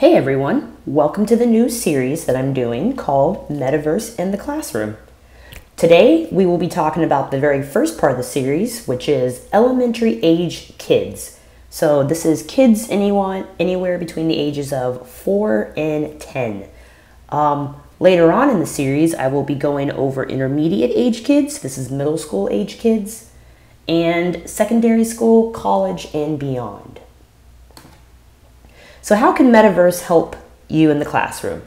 Hey everyone, welcome to the new series that I'm doing called Metaverse in the Classroom. Today we will be talking about the very first part of the series, which is elementary age kids. So this is kids anyone anywhere between the ages of 4 and 10. Um, later on in the series, I will be going over intermediate age kids. This is middle school age kids and secondary school, college, and beyond. So, how can Metaverse help you in the classroom?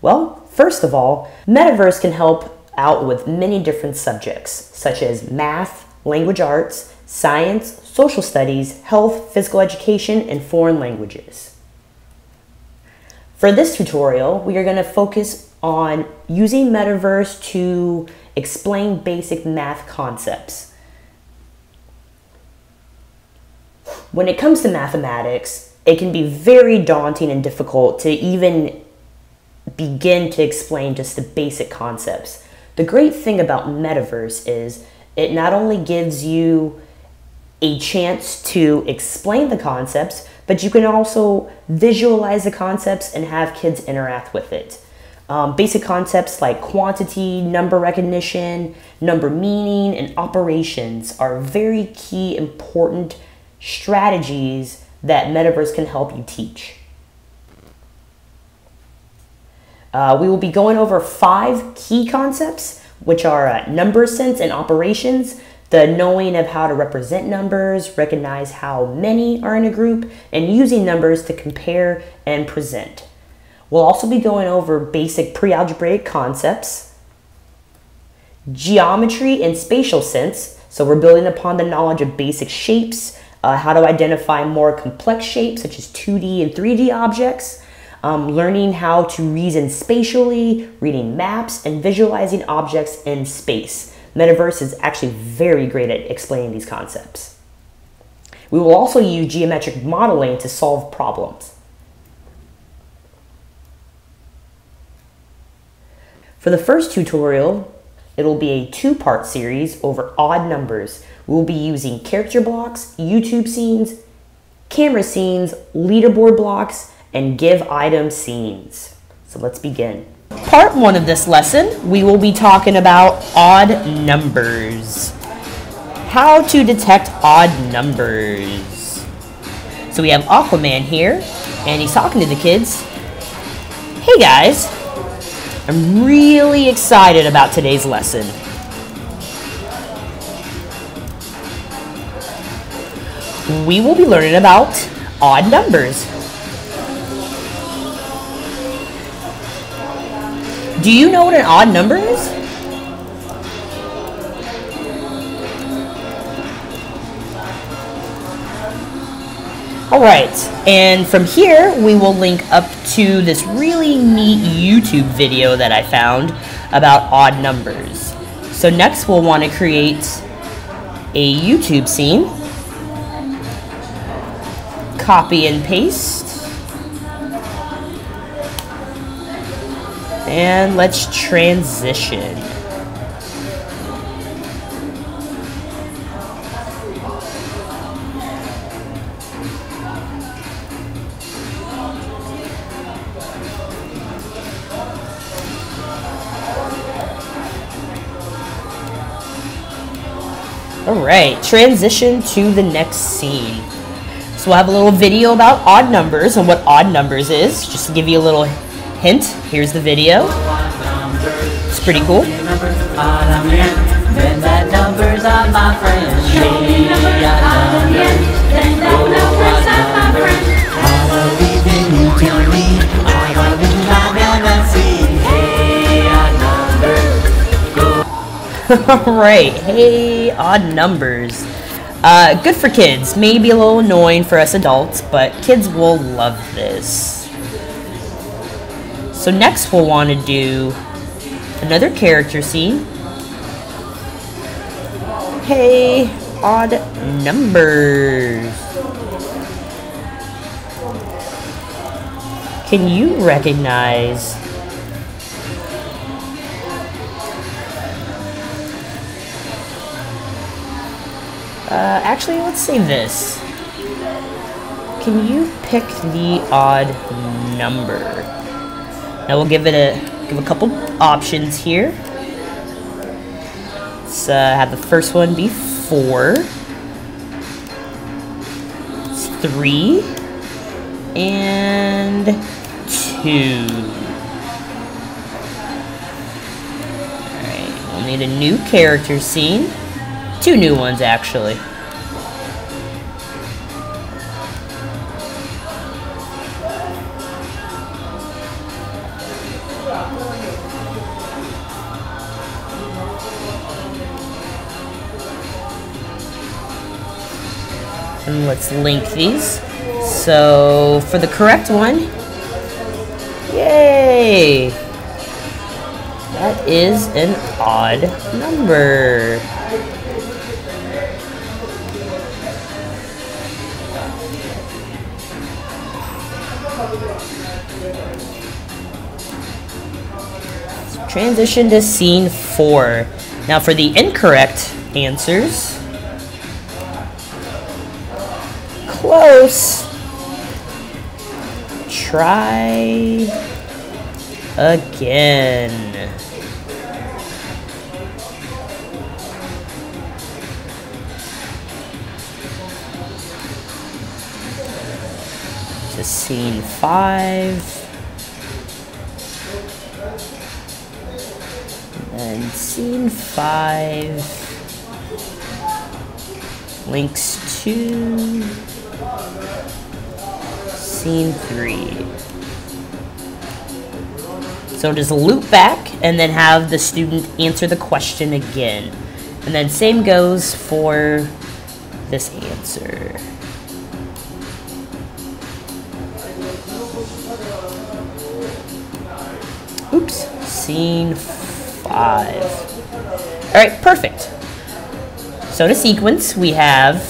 Well, first of all, Metaverse can help out with many different subjects, such as math, language arts, science, social studies, health, physical education, and foreign languages. For this tutorial, we are going to focus on using Metaverse to explain basic math concepts. When it comes to mathematics, it can be very daunting and difficult to even begin to explain just the basic concepts. The great thing about Metaverse is it not only gives you a chance to explain the concepts, but you can also visualize the concepts and have kids interact with it. Um, basic concepts like quantity, number recognition, number meaning, and operations are very key important strategies that Metaverse can help you teach. Uh, we will be going over five key concepts, which are uh, number sense and operations, the knowing of how to represent numbers, recognize how many are in a group, and using numbers to compare and present. We'll also be going over basic pre-algebraic concepts, geometry and spatial sense, so we're building upon the knowledge of basic shapes, uh, how to identify more complex shapes such as 2D and 3D objects, um, learning how to reason spatially, reading maps, and visualizing objects in space. Metaverse is actually very great at explaining these concepts. We will also use geometric modeling to solve problems. For the first tutorial, it'll be a two-part series over odd numbers. We'll be using character blocks, YouTube scenes, camera scenes, leaderboard blocks, and give item scenes. So let's begin. Part one of this lesson, we will be talking about odd numbers. How to detect odd numbers. So we have Aquaman here, and he's talking to the kids. Hey guys, I'm really excited about today's lesson. We will be learning about odd numbers. Do you know what an odd number is? All right, and from here we will link up to this really neat YouTube video that I found about odd numbers. So next we'll want to create a YouTube scene, copy and paste, and let's transition. Alright, transition to the next scene. We'll have a little video about odd numbers and what odd numbers is, just to give you a little hint. Here's the video. It's pretty cool. Alright, hey, odd numbers. Uh, good for kids. Maybe a little annoying for us adults, but kids will love this. So next we'll want to do another character scene. Hey, odd numbers. Can you recognize Uh, actually, let's save this. can you pick the odd number? Now we'll give it a give a couple options here. Let's uh, have the first one be four. It's three and two. Alright, we'll need a new character scene. Two new ones actually. And let's link these. So for the correct one, yay! That is an odd number. Transition to scene four. Now for the incorrect answers, close. Try again. To scene five. Scene five links to scene three. So just loop back and then have the student answer the question again. And then same goes for this answer. Oops, scene five. All right, perfect. So to sequence, we have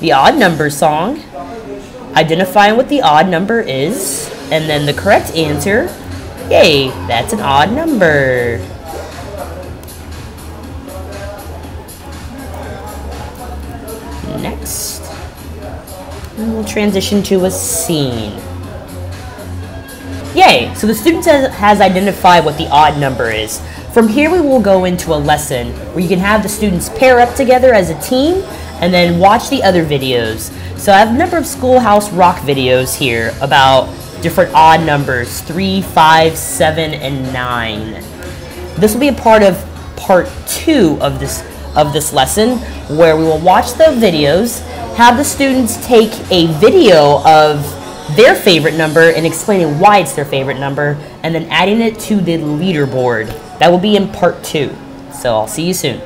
the odd number song, identifying what the odd number is, and then the correct answer. Yay, that's an odd number. Next, and we'll transition to a scene. Yay, so the student has, has identified what the odd number is. From here we will go into a lesson where you can have the students pair up together as a team and then watch the other videos. So I have a number of Schoolhouse Rock videos here about different odd numbers, three, five, seven, and 9. This will be a part of part 2 of this, of this lesson where we will watch the videos, have the students take a video of their favorite number and explaining why it's their favorite number, and then adding it to the leaderboard. That will be in part 2. So I'll see you soon.